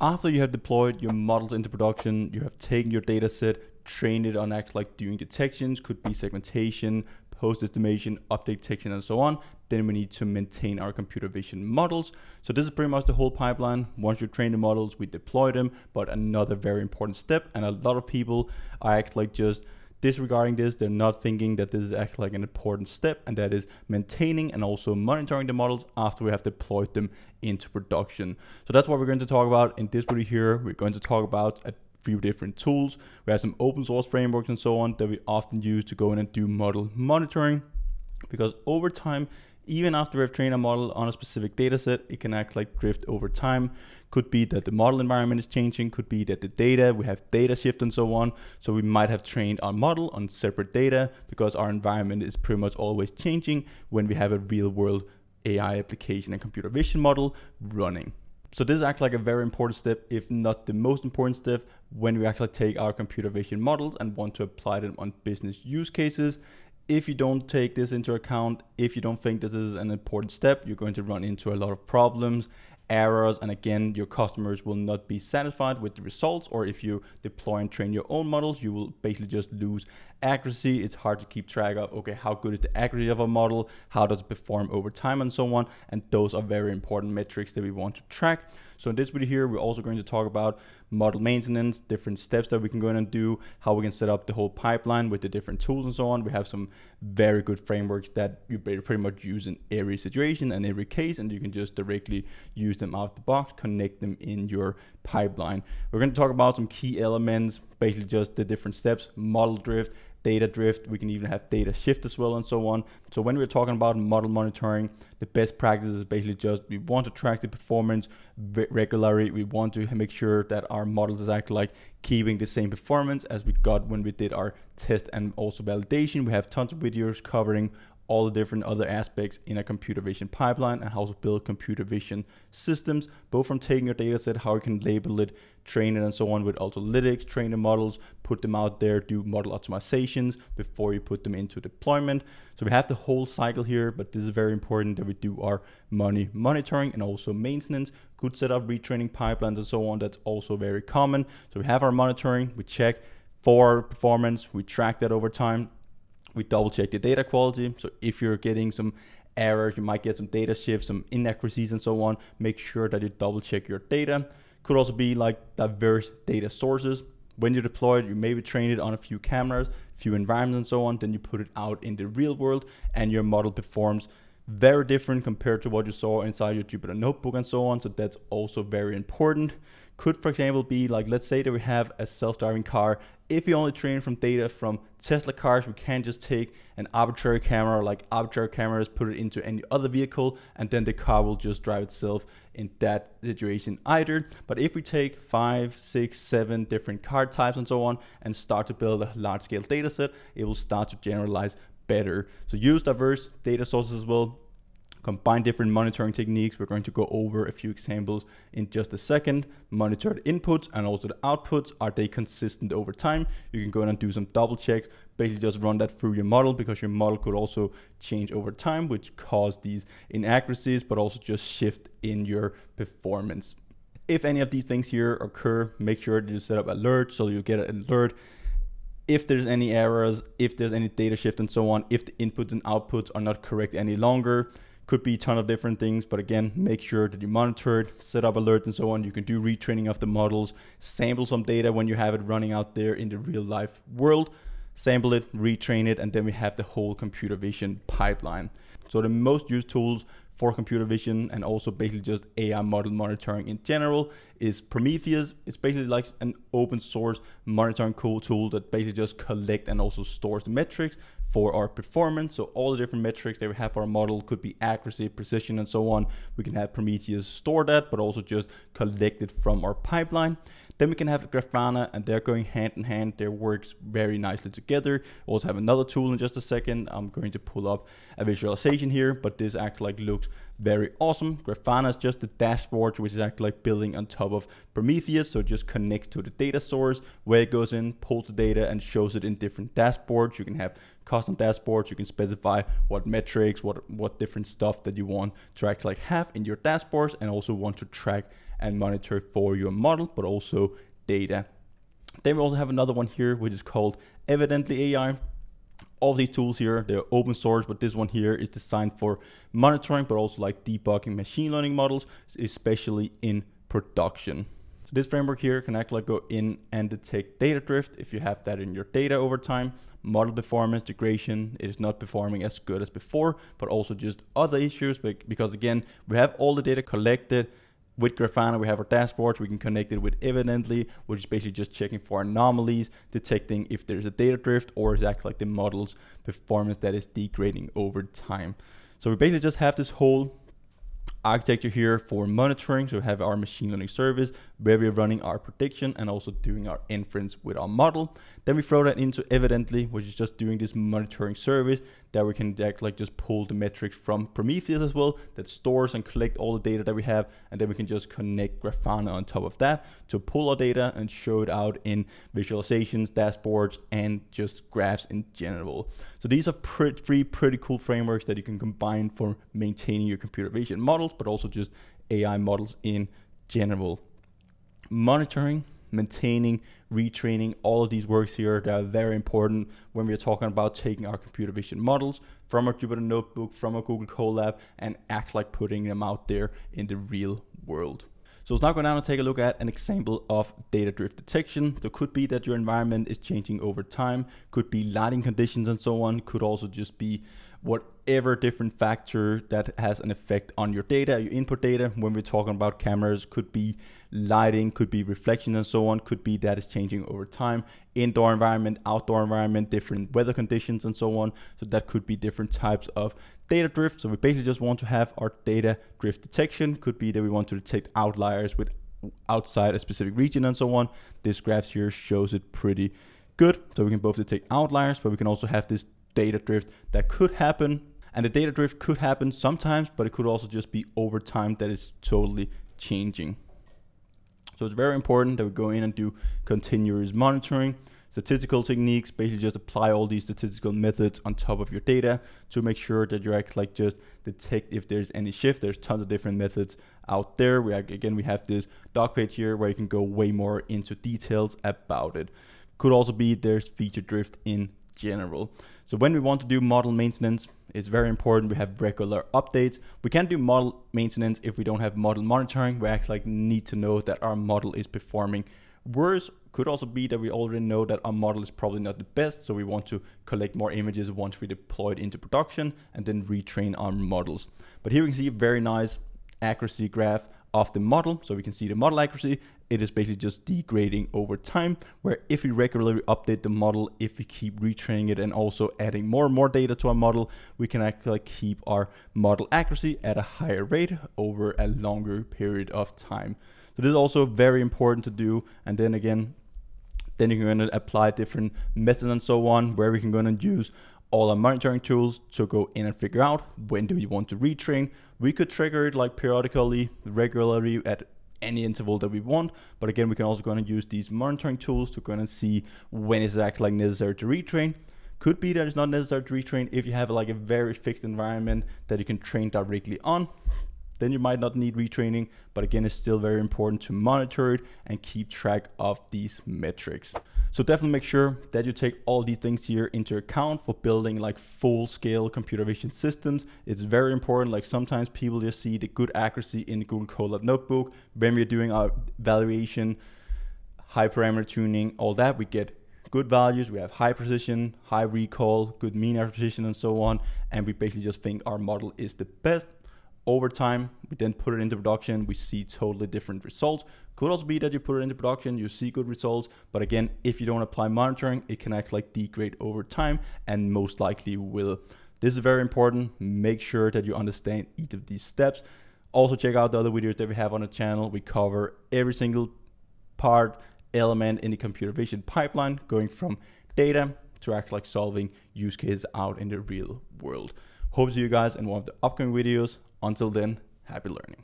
After you have deployed your models into production, you have taken your data set, trained it on acts like doing detections, could be segmentation, pose estimation, object detection, and so on. Then we need to maintain our computer vision models. So this is pretty much the whole pipeline. Once you train the models, we deploy them. But another very important step, and a lot of people are act like just disregarding this. They're not thinking that this is actually like an important step, and that is maintaining and also monitoring the models after we have deployed them into production. So that's what we're going to talk about in this video here. We're going to talk about a few different tools. We have some open source frameworks and so on that we often use to go in and do model monitoring because over time even after we've trained a model on a specific data set, it can act like drift over time. Could be that the model environment is changing, could be that the data, we have data shift and so on. So we might have trained our model on separate data because our environment is pretty much always changing when we have a real world AI application and computer vision model running. So this acts like a very important step, if not the most important step, when we actually take our computer vision models and want to apply them on business use cases if you don't take this into account, if you don't think this is an important step, you're going to run into a lot of problems, errors, and again, your customers will not be satisfied with the results. Or if you deploy and train your own models, you will basically just lose accuracy. It's hard to keep track of, okay, how good is the accuracy of a model? How does it perform over time and so on? And those are very important metrics that we want to track. So in this video here, we're also going to talk about model maintenance, different steps that we can go in and do, how we can set up the whole pipeline with the different tools and so on. We have some very good frameworks that you pretty much use in every situation and every case, and you can just directly use them out of the box, connect them in your pipeline. We're going to talk about some key elements, basically just the different steps, model drift, data drift. We can even have data shift as well and so on. So when we're talking about model monitoring, the best practice is basically just we want to track the performance regularly. We want to make sure that our models is actually like keeping the same performance as we got when we did our test and also validation. We have tons of videos covering all the different other aspects in a computer vision pipeline and how to build computer vision systems, both from taking your data set, how you can label it, train it and so on with Ultralytics, train the models, put them out there, do model optimizations before you put them into deployment. So we have the whole cycle here, but this is very important that we do our money monitoring and also maintenance, good setup, retraining pipelines and so on. That's also very common. So we have our monitoring, we check for performance, we track that over time we double check the data quality. So if you're getting some errors, you might get some data shifts, some inaccuracies and so on. Make sure that you double check your data. Could also be like diverse data sources. When you deploy it, you maybe train it on a few cameras, few environments and so on. Then you put it out in the real world and your model performs very different compared to what you saw inside your Jupyter notebook and so on. So that's also very important. Could, for example, be like, let's say that we have a self-driving car. If we only train from data from Tesla cars, we can't just take an arbitrary camera, like arbitrary cameras, put it into any other vehicle, and then the car will just drive itself in that situation either. But if we take five, six, seven different car types and so on, and start to build a large-scale data set, it will start to generalize better. So use diverse data sources as well. Combine different monitoring techniques. We're going to go over a few examples in just a second. Monitor the inputs and also the outputs. Are they consistent over time? You can go in and do some double checks. Basically just run that through your model because your model could also change over time, which cause these inaccuracies, but also just shift in your performance. If any of these things here occur, make sure that you set up alerts so you get an alert if there's any errors, if there's any data shift and so on, if the inputs and outputs are not correct any longer, could be a ton of different things, but again, make sure that you monitor it, set up alerts and so on. You can do retraining of the models, sample some data when you have it running out there in the real life world, sample it, retrain it, and then we have the whole computer vision pipeline. So the most used tools for computer vision and also basically just AI model monitoring in general is Prometheus. It's basically like an open source monitoring tool that basically just collect and also stores the metrics for our performance. So all the different metrics that we have for our model could be accuracy, precision, and so on. We can have Prometheus store that, but also just collect it from our pipeline. Then we can have Grafana and they're going hand in hand. They work very nicely together. We also have another tool in just a second. I'm going to pull up a visualization here, but this actually like looks very awesome. Grafana is just the dashboard, which is actually like building on top of Prometheus. So just connects to the data source where it goes in, pulls the data and shows it in different dashboards. You can have custom dashboards. You can specify what metrics, what, what different stuff that you want to actually like have in your dashboards and also want to track and monitor for your model, but also data. Then we also have another one here, which is called Evidently AI. All these tools here, they're open source, but this one here is designed for monitoring, but also like debugging machine learning models, especially in production. So this framework here can actually go in and detect data drift if you have that in your data over time. Model performance degradation it is not performing as good as before, but also just other issues because again, we have all the data collected with Grafana, we have our dashboards. We can connect it with Evidently, which is basically just checking for anomalies, detecting if there's a data drift or is actually like the model's performance that is degrading over time. So we basically just have this whole architecture here for monitoring. So we have our machine learning service where we're running our prediction and also doing our inference with our model. Then we throw that into Evidently, which is just doing this monitoring service that we can act like just pull the metrics from Prometheus as well that stores and collect all the data that we have. And then we can just connect Grafana on top of that to pull our data and show it out in visualizations, dashboards, and just graphs in general. So these are pretty, three pretty cool frameworks that you can combine for maintaining your computer vision models, but also just AI models in general monitoring, maintaining, retraining, all of these works here that are very important when we're talking about taking our computer vision models from our Jupyter Notebook, from our Google Colab, and act like putting them out there in the real world. So let's now go down and take a look at an example of data drift detection. So could be that your environment is changing over time, could be lighting conditions and so on, could also just be whatever different factor that has an effect on your data, your input data. When we're talking about cameras, could be lighting, could be reflection and so on, could be that is changing over time. Indoor environment, outdoor environment, different weather conditions and so on. So that could be different types of data drift. So we basically just want to have our data drift detection. Could be that we want to detect outliers with outside a specific region and so on. This graph here shows it pretty good. So we can both detect outliers, but we can also have this data drift that could happen. And the data drift could happen sometimes, but it could also just be over time that is totally changing. So it's very important that we go in and do continuous monitoring. Statistical techniques, basically just apply all these statistical methods on top of your data to make sure that you actually like just detect if there's any shift. There's tons of different methods out there. We again we have this doc page here where you can go way more into details about it. Could also be there's feature drift in general. So when we want to do model maintenance, it's very important we have regular updates. We can't do model maintenance if we don't have model monitoring. We actually like need to know that our model is performing worse. Could also be that we already know that our model is probably not the best, so we want to collect more images once we deploy it into production and then retrain our models. But here we can see a very nice accuracy graph of the model. So we can see the model accuracy. It is basically just degrading over time, where if we regularly update the model, if we keep retraining it and also adding more and more data to our model, we can actually keep our model accuracy at a higher rate over a longer period of time. So this is also very important to do. And then again, then you're going to apply different methods and so on, where we can go and use all our monitoring tools to go in and figure out when do we want to retrain. We could trigger it like periodically, regularly at any interval that we want. But again, we can also go and use these monitoring tools to go and see when it's actually necessary to retrain. Could be that it's not necessary to retrain if you have like a very fixed environment that you can train directly on then you might not need retraining. But again, it's still very important to monitor it and keep track of these metrics. So definitely make sure that you take all these things here into account for building like full scale computer vision systems. It's very important. Like sometimes people just see the good accuracy in the Google Colab notebook. When we're doing our evaluation, hyperparameter tuning, all that, we get good values. We have high precision, high recall, good mean average precision, and so on. And we basically just think our model is the best over time, we then put it into production, we see totally different results. Could also be that you put it into production, you see good results, but again, if you don't apply monitoring, it can act like degrade over time and most likely will. This is very important. Make sure that you understand each of these steps. Also check out the other videos that we have on the channel. We cover every single part, element in the computer vision pipeline, going from data to act like solving use cases out in the real world. Hope to see you guys in one of the upcoming videos. Until then, happy learning.